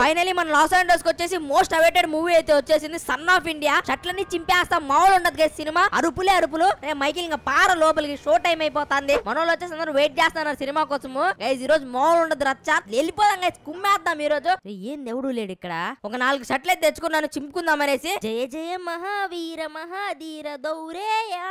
Finally మన Los Angeles వచ్చేసి most awaited movie అయితే వచ్చేసింది సన్ ఆఫ్ ఇండియా షట్లని చింపేస్తా మామూలు ఉండదు కదా సినిమా. అరుపులే అరుపులు. మైకిల్ ఇంకా పార లోపలికి షో టైం అయిపోతుంది. మనోళ్ళు వచ్చేసి అందరూ వెయిట్ చేస్తున్నారు సినిమా కోసము. ఈ రోజు మామూలు ఉండదు రచ్చ. వెళ్ళిపోదాం గైస్ కుమ్మేద్దాం ఈ రోజు. ఏం దేవుడు లేడు ఇక్కడ? ఒక నాలుగు షట్లు అయితే తెచ్చుకున్నాను చింపుకుందాం అనేసి. జయ జయ మహావీర మహాధీర దౌరేయా.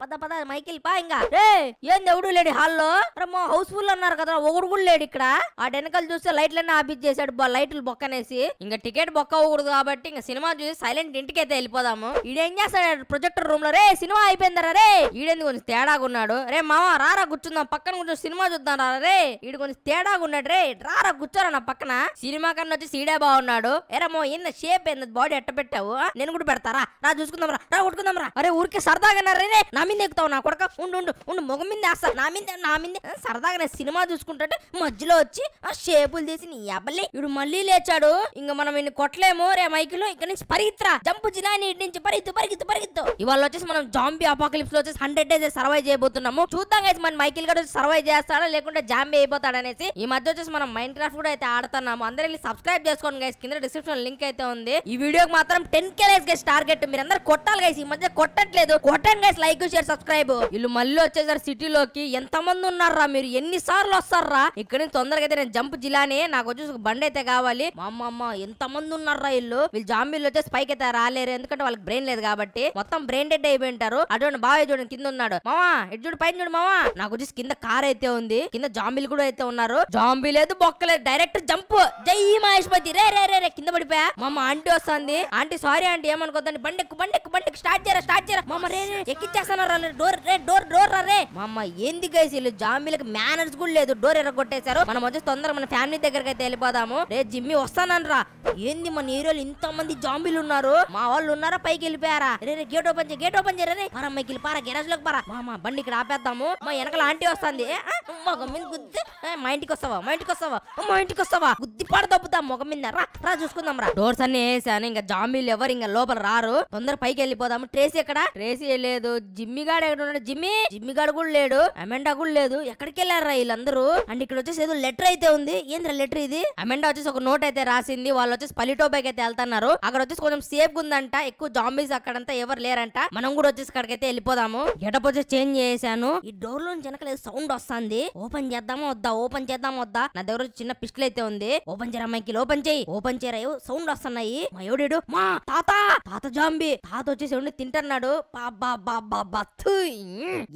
పద పద మైకిల్ పా ఇంకా. రే ఏం దేవుడు లేడు హాల్లో? మా హౌస్ ఫుల్ అన్నారు కదా ఒకడు కూడా లేడు ఇక్కడ. ఆ వెనకాల చూస్తే లైట్లన్నీ ఆఫీస్ చేశాడు బా లైట్లు బొక్కనేసి. ఇంకా టికెట్ బొక్క అవ్వకూడదు కాబట్టి ఇంకా సినిమా చూసి సైలెంట్ ఇంటికి అయితే వెళ్ళిపోదాము. ఈడేం చేస్తాడు ప్రొజెక్టర్ రూమ్లో రే సినిమా అయిపోయిందరా రే. ఈడేంది కొంచెం తేడాగా ఉన్నాడు? రే మామ రారా కూర్చుందాం. పక్కన కొంచెం సినిమా చూద్దాం రా రే. ఈడు కొంచెం తేడాగా ఉన్నాడు రే. రారా కూర్చోరా నా పక్కన. సినిమా కన్నా వచ్చి సీడే బాగున్నాడు. ఎరా మో ఏంది షేప్ ఏంది? బాడీ ఎట్ట పెట్టావు నేను కూడా పెడతారా? రా చూసుకుందాం రా. రా కొట్టుకుందాం రా. అరే ఊరికే సరదాగా రే. నా మీద ఎక్కుతావు నా కొడక. ఉండు ఉండు ఉండు. ముఖం మీద వేస్తా. నా మీద నా మీద. సరదాగా నేను సినిమా చూసుకుంటుంటే మధ్యలో వచ్చి ఆ షేపులు తీసి నీ అబ్బలే ఇడు మళ్ళీ లేచాడు. ఇంకా మనం ఇన్ని కొట్టలేము. రే మైకిలో ఇక్కడ నుంచి పరిగిత్రా జంపు జిలాని ఇటు నుంచి పరిగెత్తు పరిగెత్తు పరిగెత్తు. ఇవాళ వచ్చేసి మనం జాంబీ అపాకలిప్స్లో వచ్చేసి హండ్రెడ్ డేస్ సర్వైవ్ చేయబోతున్నాము. చూద్దాం అయితే మన మైకిల్ గారు సర్వైవ్ చేస్తాడా లేకుంటే జాంబీ అయిపోతాడు అనేసి. ఈ మధ్య వచ్చేసి మనం మైండ్ క్రాఫ్ట్ కూడా అయితే ఆడుతున్నాము. అందరూ వెళ్ళి సబ్స్క్రైబ్ చేసుకోండి గైస్ కింద డిస్క్రిప్షన్ లింక్ అయితే ఉంది. ఈ వీడియోకి మాత్రం ten K likes guys target మీరు అందరు కొట్టాలి గైస్ ఈ మధ్య కొట్టట్లేదు. కొట్టండి గైస్ లైక్ షేర్ సబ్స్క్రైబ్ వీళ్ళు మళ్ళీ వచ్చేసారు సిటీలోకి. ఎంత మంది ఉన్నారా మీరు? ఎన్ని సార్లు వస్తారా ఇక్కడ నుంచి తొందరగా అయితే నేను జంప్ జిలానే నాకు వచ్చేసి ఒక బండి అయితే కావాలి. మా అమ్మ అమ్మ ఎంత మంది ఉన్నారా వీళ్ళు? వీళ్ళు జాంబీలు వచ్చేసి పైకి అయితే రాలేరు. ఎందుకంటే వాళ్ళకి బ్రెయిన్ లేదు కాబట్టి. మొత్తం బ్రెయిన్ డెడ్ అయిపోయి ఉంటారు అటువంటి బాగా చూడండి కింద ఉన్నాడు. మామా ఇటు చూడు పైన చూడు మామా నాకు వచ్చేసి కింద కార్ అయితే ఉంది. కింద జాంబీలు కూడా అయితే ఉన్నారు. జాంబీ లేదు బొక్క లేదు. డైరెక్ట్ జంప్ జై మహేష్పతి రే రే రే రే కింద పడిపోయా? మామ ఆంటీ వస్తుంది. ఆంటీ సారీ ఆంటీ ఏమనుకోద్దండి? బండి ఎక్కు బండి ఎక్కు బండి స్టార్ట్ చేయరా స్టార్ట్ చేయరా? మామ రే రే ఎక్కిచ్చేస్తాను డోర్ రే డోర్ డోర్ రే అమ్మ ఏంది గైస్ వీళ్ళు జాంబీలకు మేనర్స్ కూడా లేదు డోర్ ఎరగొట్టేశారు. మనం వచ్చి తొందర మన ఫ్యామిలీ దగ్గరికి అయితే వెళ్ళిపోదాము. రే జిమ్మి వస్తానరా ఏంది మన ఏరియాలో ఇంత మంది జాంబీలు ఉన్నారు? మా వాళ్ళు ఉన్నారా? పైకి వెళ్ళిపోయారా? రే రే గేట్ ఓపెన్ చేయి గేట్ ఓపెన్ చేయరా రే పారా మైకి పారా గ్యారేజ్లోకి పారా. మా బండి ఇక్కడ ఆపేద్దాము. మా వెనకాల ఆంటీ వస్తుంది. మొగం మీద గుద్ది. మా ఇంటికి వస్తావా? మా ఇంటికి వస్తావా? మా ఇంటికి వస్తావా? గుద్ది పాడ దప్పుతా మొగం మీద. రా రా చూసుకుందాం రా. డోర్స్ అన్ని వేసాను. ఇంకా జాంబీలు ఎవరు ఇంకా లోపల రారు. తొందర పైకి వెళ్ళిపోదాము. ట్రేసీ ఎక్కడ? ట్రేసీ లేదు. జిమ్మిగాడు ఎక్కడ ఉన్నాడు జిమ్మి? జిమ్మిగాడు కూడా లేడు. అమెండా కూడా లేదు. ఎక్కడికి వెళ్ళారా వీళ్ళందరూ? అండ్ ఇక్కడ వచ్చేసి ఏదో లెటర్ అయితే ఉంది. ఏంద్రా లెటర్ ఇది? అమెండా వచ్చేసి ఒక నోట్ అయితే రాసింది. వాళ్ళు వచ్చేసి పలిటోబాకి అయితే వెళ్తున్నారు. అక్కడ వచ్చేసి కొంచెం సేఫ్ ఉందంట. ఎక్కువ జాంబీస్ అక్కడంతా ఎవరు లేరంట. మనం కూడా వచ్చేసి అక్కడికైతే వెళ్ళిపోదాము. గెటప్ వచ్చేసి చేంజ్ చేశాను. ఈ డోర్లో వెనకలేదు సౌండ్ వస్తుంది. ఓపెన్ చేద్దామా వద్దా? ఓపెన్ చేద్దామా వద్దా? నా దగ్గర వచ్చి చిన్న పిస్టల్ అయితే ఉంది. ఓపెన్ చేయరా మైకిల్ ఓపెన్ చేయి. ఓపెన్ చేయరా? సౌండ్ వస్తున్నాయి. మా ఎవడేడు? మా తాత! తాత జాంబీ. తాత వచ్చేసి ఉండి తింటున్నాడు. బాబా బాబా బత్తు.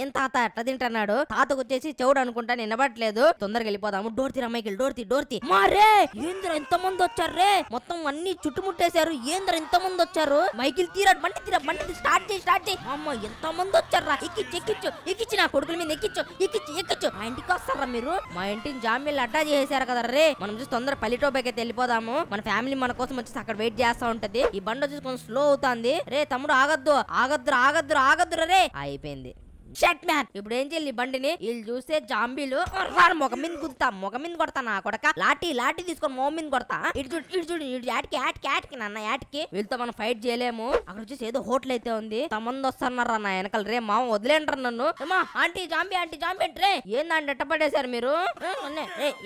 ఏం తాత ఎట్లా తింటున్నాడు? తాతకు వచ్చేసి చెవుడు అనుకుంటా నిలబడట్లేదు తొందరగా వెళ్ళిపోదాము. డోర్ తీరా మైకిల్ డోర్తి డోర్ మారే ఏంద్ర ఎంత మంది వచ్చారు రే? మొత్తం అన్ని చుట్టుముట్టేశారు. ఏంద్ర ఎంత మంది వచ్చారు? మైకిల్ తీరా బండి తీరా బండి స్టార్ట్ చేయి స్టార్ట్ చేయి. అమ్మ ఎంత మంది వచ్చారా ఎక్కిచ్చు ఎక్కిచ్చు ఎక్కిచ్చు నా కొడుకుల మీద ఎక్కిచ్చు ఎక్కిచ్చు ఎక్కిచ్చు మా ఇంటికి వస్తారా మీరు? మా ఇంటిని జామీలు అడ్డా చేశారు కదా రే. మనం చూసి తొందర పల్లెటోబైకి అయితే వెళ్ళిపోదాము. మన ఫ్యామిలీ మన కోసం వచ్చేసి అక్కడ వెయిట్ చేస్తా ఉంటది. ఈ బండి వచ్చేసి కొంచెం స్లో అవుతుంది. రే తమ్ముడు ఆగద్దు. ఆగద్దు ఆగద్దు ఆగద్దు రే. అయిపోయింది. షట్ మ్యాన్ ఇప్పుడు ఏం చెయ్యాలి బండిని? వీళ్ళు చూస్తే జాంబీలు రాను మొగ మీద గుద్దుతా మొగ మీద కొడతా నా కొడక. లాఠీ లాఠీ తీసుకొని మొగ మీద కొడతా. ఇటు చూడు ఇటు చూడు ఇటు యాటికి యాటికి యాటికి నాన్న యాటికి. వీళ్ళతో మనం ఫైట్ చేయలేము. అక్కడ వచ్చేసి ఏదో హోటల్ అయితే ఉంది. తమంది వస్తున్నారా నా వెనకాల? రే మామ వదిలేంటారు నన్ను. మా ఆంటీ జాంబీ ఆంటీ జాంబీ అంటే రే ఏందంటే ఎట్టపడేశారు మీరు? ఆ,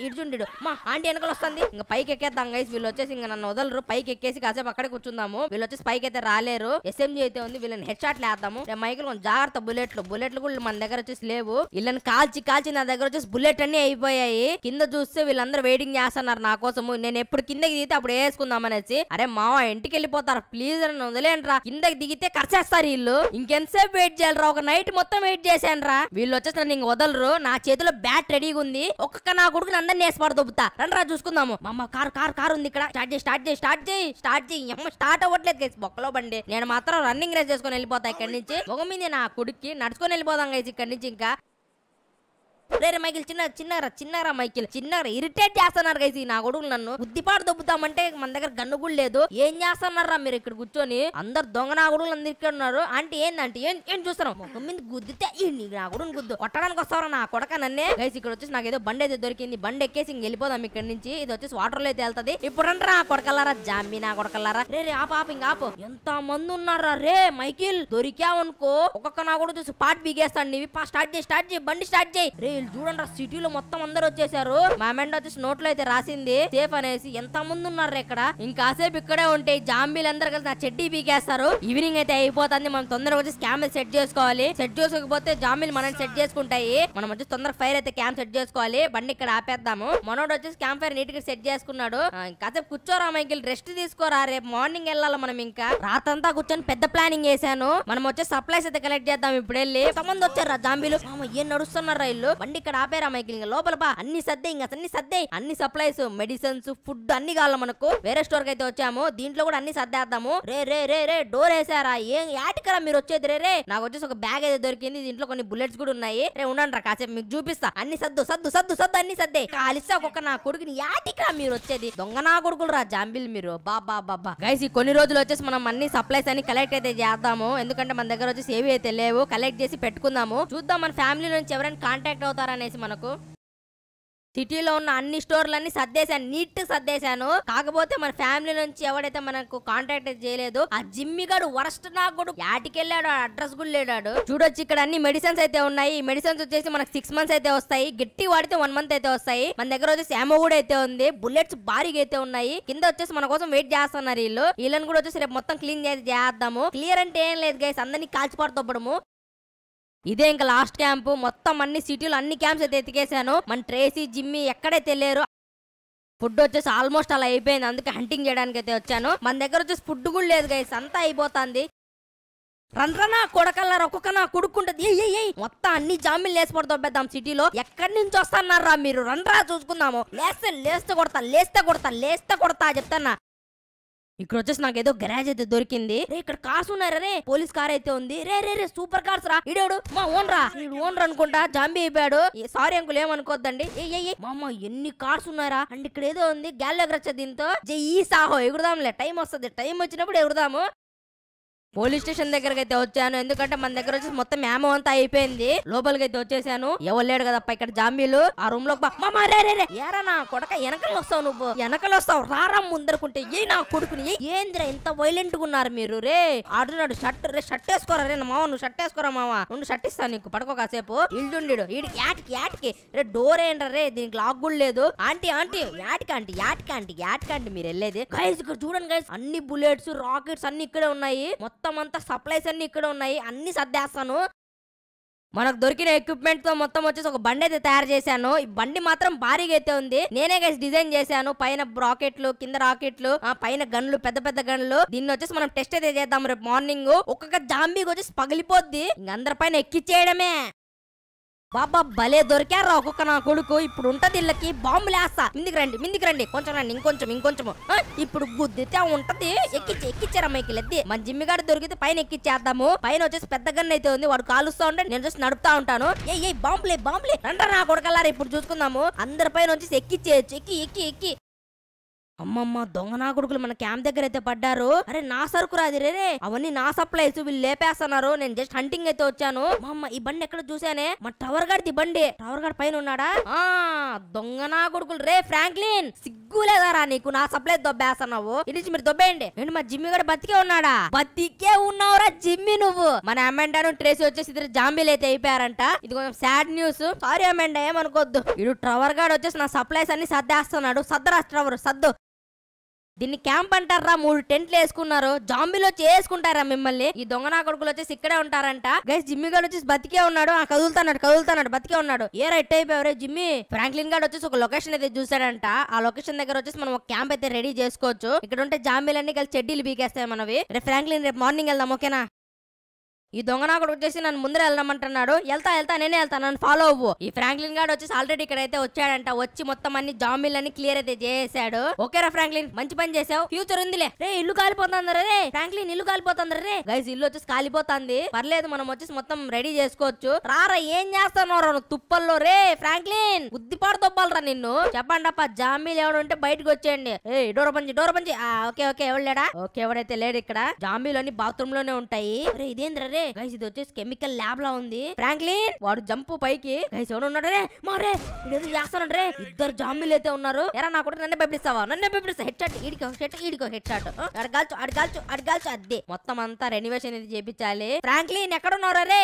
ఇటు చూడు మా ఆంటీ వెనకాల వస్తుంది. ఇంకా పైకి ఎక్కేద్దాం గైస్ వీళ్ళు వచ్చేసి ఇంకా నన్ను వదలరు. పైకి ఎక్కేసి కాసేపు అక్కడే కూర్చుందాము. వీళ్ళు వచ్చేసి పైకి అయితే రాలేరు. ఎస్ఎంజీ అయితే ఉంది. వీళ్ళని హెడ్ షాట్లు వేద్దాము. మైకులు కొంచెం జాగ్రత్త. బుల్లెట్లు బుల్లెట్లు కూడా మన దగ్గర వచ్చేసి లేవు. వీళ్ళని కాల్చి కాల్చి నా దగ్గర వచ్చేసి బుల్లెట్ అన్ని అయిపోయాయి. కింద చూస్తే వీళ్ళందరూ వెయిటింగ్ చేస్తున్నారు నా కోసము. నేను ఎప్పుడు కిందకి దిగితే అప్పుడు వేసుకుందాం అనేసి. అరే మావ ఇంటికి వెళ్ళిపోతారు? ప్లీజ్ అని వదిలేనరా రా కిందకి దిగితే కరిచేస్తారు వీళ్ళు. ఇంకెంతసేపు వెయిట్ చేయాలరా? ఒక నైట్ మొత్తం వెయిట్ చేశానరా. వీళ్ళు వచ్చేసి నన్ను వదలరు. నా చేతిలో బ్యాట్ రెడీగా ఉంది. ఒక్క నా కొడుకుని అందరిని వేసి దొబ్బుతా రండి రా చూసుకుందాము. మా అమ్మ కార్ కార్ కార్ ఉంది ఇక్కడ. స్టార్ట్ చేయి స్టార్ట్ చేయి స్టార్ట్ చేయి స్టార్ట్ చేయి. అమ్మ స్టార్ట్ అవ్వట్లేదు బొక్కలో బండి. నేను మాత్రం రన్నింగ్ రేస్ చేసుకొని వెళ్ళిపోతా ఇక్కడి నుంచి. ఒక మీద నా కొడుక్కి నడుచుకొని వెళ్ళిపోదాం గైస్ ఇక్కడి నుంచి ఇంకా రే మైకిల్ చిన్న చిన్నారా చిన్నరా మైకిల్ చిన్నరా ఇరిటేట్ చేస్తున్నారు గైస్ నా కొడుకు నన్ను. బుద్ధిపాటు దొబ్బుతామంటే మన దగ్గర గన్ను కూడా లేదు. ఏం చేస్తున్నారా మీరు ఇక్కడ కూర్చొని? అందరు దొంగ నా కొడుకులు అందరు ఇక్కడ ఉన్నారు. అంటే ఏందంటే ఏం ఏం చూస్తున్నాం ముఖం మీద గుద్దితే నీ నా కొడుకుని గుద్దు. కొట్టడానికి వస్తారా నా కొడక నన్నే. గైస్ ఇక్కడ వచ్చేసి నాకు ఏదో బండి అయితే దొరికింది. బండి ఎక్కేసి ఇంక వెళ్ళిపోదాం ఇక్కడ నుంచి. ఇది వచ్చేసి వాటర్లో అయితే వెళ్తది. ఇప్పుడు అంటారా కొడకల్లారా జాంబి నా కొడకల్లారా. రే రే ఆపు ఆపు ఇంక ఆపు. ఎంత మంది ఉన్నారా రే మైకిల్ దొరికావనుకో. ఒక్కొక్క నా కూడా చూసి పాట్ బిగేస్తాను నీవి. స్టార్ట్ చేయి స్టార్ట్ చేయి బండి స్టార్ట్ చేయి. రే వీళ్ళు చూడండి సిటీలో మొత్తం అందరు వచ్చేసారు. మా అమెండ వచ్చేసి నోట్లో అయితే రాసింది. సేఫ్ అనేసి ఎంత మంది ఉన్నారు ఇక్కడ? ఇంకాసేపు ఇక్కడే ఉంటే జాంబీలు అందరు కలిసి నా చెడ్డీ పీకేస్తారు. ఈవినింగ్ అయితే అయిపోతుంది. మనం తొందరగా వచ్చి క్యామ్ సెట్ చేసుకోవాలి. సెట్ చేసుకోకపోతే జాంబీలు మనం సెట్ చేసుకుంటాయి. మనం వచ్చి తొందరగా ఫైర్ అయితే క్యాంప్ సెట్ చేసుకోవాలి. బండి ఇక్కడ ఆపేద్దాము. మనోడు వచ్చేసి క్యాంప్ ఫైర్ నీట్గా సెట్ చేసుకున్నాడు. ఇంకా ఇంకాసేపు కూర్చోరా మైకిల్. రెస్ట్ తీసుకోరా. రేపు మార్నింగ్ వెళ్ళాలి మనం ఇంకా. రాతంతా కూర్చొని పెద్ద ప్లానింగ్ చేశాను. మనం వచ్చి సప్లైస్ అయితే కలెక్ట్ చేద్దాం. ఇప్పుడు వెళ్ళి. ఎంతమంది వచ్చారా జాంబీలు? ఏం నడుస్తున్నారా ఇల్లు బండి ఇక్కడ ఆపేరా మైకిల్ ఇంకా లోపల బా అన్ని సర్దే ఇంకా అన్ని సర్దే. అన్ని సప్లైస్ మెడిసిన్స్ ఫుడ్ అన్ని కావాలి మనకు. వేరే స్టోర్కి అయితే వచ్చాము. దీంట్లో కూడా అన్ని సర్దేద్దాము. రే రే రే రే డోర్ వేసారా? ఏం యాటికరా మీరు వచ్చేది? రే రే. నాకు వచ్చేసి ఒక బ్యాగ్ అయితే దొరికింది. దీంట్లో కొన్ని బుల్లెట్స్ కూడా ఉన్నాయి. రే ఉండండి రా కాసేపు మీకు చూపిస్తా. అన్ని సద్దు సద్దు సద్దు సద్దు అన్ని సర్దే. కాలిస్తా ఒక్కొక్క నా కొడుకుని యాటికరా మీరు వచ్చేది? దొంగ నా కొడుకులు రా జాంబిల్ మీరు. బాబా బాబా గైస్ ఈ కొన్ని రోజులు వచ్చేసి మనం అన్ని సప్లైస్ అన్ని కలెక్ట్ అయితే చేద్దాము. ఎందుకంటే మన దగ్గర వచ్చేసి ఏవి అయితే లేవు కలెక్ట్ చేసి పెట్టుకుందాము. చూద్దాం మన ఫ్యామిలీ నుంచి ఎవరైనా కాంటాక్ట్ అవుతారనేసి మనకు సిటీలో ఉన్న అన్ని స్టోర్లన్నీ సర్దేశాను నీట్ సర్దేశాను. కాకపోతే మన ఫ్యామిలీ నుంచి ఎవడైతే మనకు కాంటాక్ట్ చేయలేదు ఆ జిమ్మి గడు వరస్ట్ నాకు కూడా యాటికెళ్ళాడు అడ్రస్ కూడా లేడాడు. చూడొచ్చు ఇక్కడ అన్ని మెడిసిన్స్ అయితే ఉన్నాయి. ఈ మెడిసిన్స్ వచ్చేసి మనకు సిక్స్ మంత్స్ అయితే వస్తాయి. గట్టి వాడితే వన్ మంత్ అయితే వస్తాయి. మన దగ్గర వచ్చేసి ఏమో కూడా అయితే ఉంది. బుల్లెట్స్ భారీగా అయితే ఉన్నాయి. కింద వచ్చేసి మన కోసం వెయిట్ చేస్తున్నారు వీళ్ళు. వీళ్ళని కూడా వచ్చేసి రేపు మొత్తం క్లీన్ చేసి చేద్దాము. క్లియర్ అంటే ఏం లేదు గైస్ అందరినీ కాల్చిపడతప్పడము ఇదే ఇంకా లాస్ట్ క్యాంప్. మొత్తం అన్ని సిటీలు అన్ని క్యాంప్స్ అయితే ఎతికేసాను మన ట్రేసీ జిమ్మి ఎక్కడైతే లేరు ఫుడ్ వచ్చేసి ఆల్మోస్ట్ అలా అయిపోయింది. అందుకే హంటింగ్ చేయడానికి అయితే వచ్చాను. మన దగ్గర వచ్చేసి ఫుడ్ కూడా లేదు గైస్ అంతా అయిపోతుంది. రంధ్రనా కొడకల్లారా ఒక్కొక్కనా కొడుకుంటది ఏ ఏ మొత్తం అన్ని జామీలు లేసి పడతాం సిటీలో. ఎక్కడి నుంచి వస్తున్నారా మీరు? రండ్రా చూసుకుందాము. లేస్తే లేస్తే కొడతా లేస్తే కొడతా లేస్తే కొడతా చెప్తానా ఇక్కడ వచ్చేసి నాకు ఏదో గ్యారేజ్ అయితే దొరికింది. రే ఇక్కడ కార్స్ ఉన్నాయి రే పోలీస్ కార్ అయితే ఉంది. రే రే రే సూపర్ కార్స్ రా. ఇడేడు మా ఓన్ రా. ఓనర్ అనుకుంటా జాంబీ అయిపోయాడు. Sorry uncle ఏమనుకోద్దండి? ఏ మా ఎన్ని కార్స్ ఉన్నారా అండ్ ఇక్కడ ఏదో ఉంది గాల్లో వచ్చే దీంతో. జై సాహో ఎగురుదాంలే. టైం వస్తుంది. టైం వచ్చినప్పుడు ఎగురుదాము. పోలీస్ స్టేషన్ దగ్గరకి అయితే వచ్చాను. ఎందుకంటే మన దగ్గర వచ్చేసి మొత్తం మేమో అంతా అయిపోయింది. లోపలికి అయితే వచ్చేసాను. ఎవరు లేడు కదప్ప ఇక్కడ జాంబీలు ఆ రూమ్లో మామా ఏరా నా కొడక వెనకలు వస్తావు నువ్వు. వెనకలు వస్తావు. రారా ముందరుకుంటే. ఏ నా కొడుకుని ఏ ఏందిరా ఇంత వైలెంట్గా ఉన్నారు మీరు? రే ఆడున్నాడు షర్ట్ రే షర్ట్ వేసుకోరా రే మావ మామ నువ్వు షర్ట్ వేసుకోరా మావా? నువ్వు షర్ట్ ఇస్తాను నీకు. పడుకో కాసేపు. ఇల్లుండి ఈడికి యాటికి యాటికి. రే డోర్ ఏంట్రా రే? దీనికి లాక్ కూడా లేదు. ఆంటీ ఆంటీ యాటికి ఆంటీ యాటికి ఆంటీ యాటికి ఆంటీ మీరు వెళ్ళేది. గైస్ ఇక్కడ చూడండి గైస్ అన్ని బుల్లెట్స్ రాకెట్స్ అన్ని ఇక్కడే ఉన్నాయి. మొత్తం మొత్తం అంతా సప్లైస్ అన్ని ఇక్కడ ఉన్నాయి అన్ని సర్దేస్తాను. మనకు దొరికిన ఎక్విప్మెంట్తో మొత్తం వచ్చేసి ఒక బండి అయితే తయారు చేశాను. ఈ బండి మాత్రం భారీగా అయితే ఉంది. నేనే గైస్ డిజైన్ చేశాను. పైన రాకెట్లు కింద రాకెట్లు ఆ పైన గన్లు పెద్ద పెద్ద గన్లు. దీన్ని వచ్చేసి మనం టెస్ట్ అయితే చేద్దాం రేపు మార్నింగ్ ఒక్కొక్క జాంబీకి వచ్చేసి పగిలిపోద్ది. ఇంక అందరి పైన ఎక్కిచ్చేయడమే. బాబా భలే దొరికారా ఒక్కొక్క నా కొడుకు? ఇప్పుడు ఉంటది ఇళ్ళకి బాంబులు వేస్తా. మిందికి రండి మిందికి రండి. కొంచెం రండి ఇంకొంచెం ఇంకొంచెం ఇప్పుడు గుద్దితే ఉంటది. ఎక్కిచ్చి ఎక్కిచ్చారా మైకిల్ ఎత్తి మన జిమ్మిగాడు దొరికితే పైన ఎక్కిచ్చేద్దాము. పైన వచ్చేసి పెద్ద గన్ అయితే ఉంది. వాడు కాలుస్తా ఉంటే నేను చూసి నడుపుతా ఉంటాను. ఏ ఏ బాంబులే బాంబులే. రండి నా కొడుకల్లారా ఇప్పుడు చూసుకుందాము. అందరి పైన వచ్చేసి ఎక్కిచ్చేయచ్చు. ఎక్కి ఎక్కి ఎక్కి. అమ్మమ్మ దొంగ నా కొడుకులు మన క్యాంప్ దగ్గర అయితే పడ్డారు. అరే నా సరుకు రాదు రే. అవన్నీ నా సప్లైస్ వీళ్ళు లేపేస్తున్నారు. నేను జస్ట్ హంటింగ్ అయితే వచ్చాను. మా అమ్మ ఈ బండి ఎక్కడ చూసానే మా టవర్ గడిది బండి. టవర్ గడ్ పైన ఉన్నాడా? ఆ దొంగ నా కొడుకులు రే ఫ్రాంక్లిన్ సిగ్గు లేదారా నీకు? నా సప్లై దొబ్బేస్తున్నావు. ఇది మీరు దొబ్బేయండి. ఏంటి మా జిమ్మి గడ బతికే ఉన్నాడా? బతికే ఉన్నావురా జిమ్మి నువ్వు. మన అమెండాను ట్రేసి వచ్చేసి ఇద్దరు జాంబీలు అయితే అయిపోయారంట. ఇది కొంచెం సాడ్ న్యూస్. సారీ అమెండా ఏమనుకోద్దు. ఇడు టవర్ గార్డ్ వచ్చేసి నా సప్లైస్ అన్ని సర్దేస్తున్నాడు. సద్దరా ట్రవర్ సద్దు దీన్ని క్యాంప్ అంటారా? మూడు టెంట్లు వేసుకున్నారు? జాంబీలో చేసుకుంటారా మిమ్మల్ని? ఈ దొంగ నా కొడుకులు వచ్చేసి ఇక్కడే ఉంటారంట. గైస్ జిమ్మి గారు వచ్చేసి బతికే ఉన్నాడు. ఆ కదులుతున్నాడు కదులుతున్నాడు బతికే ఉన్నాడు. ఏ రైట్ అయిపోయారు జిమ్మి? ఫ్రాంక్లిన్ గారు వచ్చేసి ఒక లొకేషన్ అయితే చూసాడంట ఆ లొకేషన్ దగ్గర వచ్చేసి మనం ఒక క్యాంప్ అయితే రెడీ చేసుకోవచ్చు. ఇక్కడ ఉంటే జాంబీలన్నీ కలిసి చెడ్డీలు బీకేస్తాయి మనవి. రేపు ఫ్రాంక్లిన్ రేపు మార్నింగ్ వెళ్దాం ఓకేనా ఈ దొంగ నాకుడు వచ్చేసి నన్ను ముందర వెళ్దామంటున్నాడు. వెళ్తా వెళ్తా నేనే వెళ్తా నన్ను ఫాలో అవ్వు. ఈ ఫ్రాంక్లిన్ గాడు వచ్చేసి ఆల్రెడీ ఇక్కడ అయితే వచ్చాడంట. వచ్చి మొత్తం అన్ని జాంబీలన్నీ క్లియర్ అయితే చేసాడు ఓకేరా ఫ్రాంక్లిన్ మంచి పని చేసావు. ఫ్యూచర్ ఉందిలే. రే ఇల్లు కాలిపోతుంది రే. ఫ్రాంక్లిన్ ఇల్లు కాలిపోతుంది రే. గైస్ ఇల్లు వచ్చేసి కాలిపోతుంది. పర్లేదు మనం వచ్చేసి మొత్తం రెడీ చేసుకోవచ్చు. రారా ఏం చేస్తున్నావు రా తుప్పల్లో రే ఫ్రాంక్లిన్ ఉద్దిపాడు తొప్పాలరా నిన్ను. చెప్పండి అప్ప ఎవడు ఉంటే బయటకు వచ్చేయండి. ఏ డోర పంచి డోర పంచి ఓకే ఓకే ఎవడు లేడా? ఓకే ఎవడైతే లేడు ఇక్కడ. జామీలు అన్ని బాత్రూమ్లోనే ఉంటాయి. రే ఇదేంద్ర రే? గైస్ ఇది వచ్చేసి కెమికల్ ల్యాబ్ లా ఉంది. ఫ్రాంక్లిన్ వాడు జంప్ పైకి. గైస్ ఎవడు ఉన్నాడు రే. మారే ఇదేదో చేస్తున్నాడు రే. ఇద్దరు జాంబీలు అయితే ఉన్నారు. ఎరా నా కూడా నన్నే భయపిస్తావా నన్నే భయపిస్తా హెడ్ షాట్ ఈడికో హెడ్ ఈడికో హెడ్ షాట్ అడగాల్చు అడగాల్చు అడగాల్చు అద్దే. మొత్తం అంతా రెనివేషన్ ఇది చేపించాలి. ఫ్రాంక్లిన్ ఎక్కడ ఉన్నారా రే?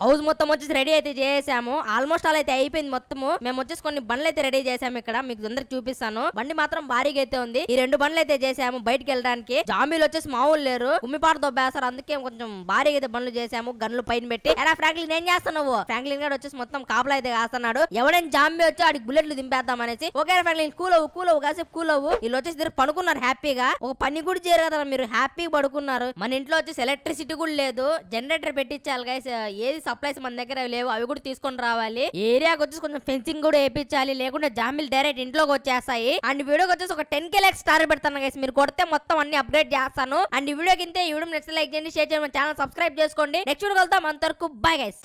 హౌస్ మొత్తం వచ్చేసి రెడీ అయితే చేసాము. ఆల్మోస్ట్ అలా అయితే అయిపోయింది మొత్తము. మేము వచ్చేసి కొన్ని బండ్లు అయితే రెడీ చేసాము ఇక్కడ. మీకు అందరికి చూపిస్తాను. బండి మాత్రం భారీగా అయితే ఉంది. ఈ రెండు బండ్లు అయితే చేసాము బయటికి వెళ్ళడానికి. జాంబీలు వచ్చేసి మామూలు లేరు. ఉమ్మిపాట దొబ్బేస్తారు. అందుకే కొంచెం భారీగా అయితే బండ్లు చేసాము. గన్లు పైన పెట్టి. ఎలా ఫ్రాంక్లిన్ ఏం చేస్తున్నావు? ఫ్రాంక్లిన్ గారు వచ్చేసి మొత్తం కాపలా అయితే కాస్తున్నాడు. ఎవడైనా జాంబీ వచ్చి ఆడికి బుల్లెట్లు దింపేద్దాం అనేసి. ఓకే ఫ్రాంక్లిన్ కూల్ అవ్వు కూల్ అవ్వు కాసేపు కూల్ అవ్వు. వీళ్ళు వచ్చేసి ఇద్దరు పడుకున్నారు హ్యాపీగా. ఒక పని కూడా చేయరు కదా మీరు హ్యాపీగా పడుకున్నారు. మన ఇంట్లో వచ్చేసి ఎలక్ట్రిసిటీ కూడా లేదు. జనరేటర్ పెట్టించాలి గైస్ ఏది సప్లైస్ మన దగ్గర లేవు అవి కూడా తీసుకొని రావాలి. ఏరియాకి వచ్చేసి కొంచెం ఫెన్సింగ్ కూడా వేయించాలి లేకుంటే జామీలు డైరెక్ట్ ఇంట్లోకి వచ్చేస్తాయి. అండ్ వీడియోకి వచ్చేసి ఒక టెన్ కే లైక్ స్టార్ పెడతాను గైస్ మీరు కొడితే మొత్తం అన్ని అప్డేట్ చేస్తాను. అండ్ ఈ వీడియోకి ఇంతే. ఈ వీడియో నెక్స్ట్ లైక్ చేయండి షేర్ చేయండి ఛానల్ సబ్స్క్రైబ్ చేసుకోండి. నెక్స్ట్ వీడియో వెళ్తాం. అంతవరకు బాయ్ గైస్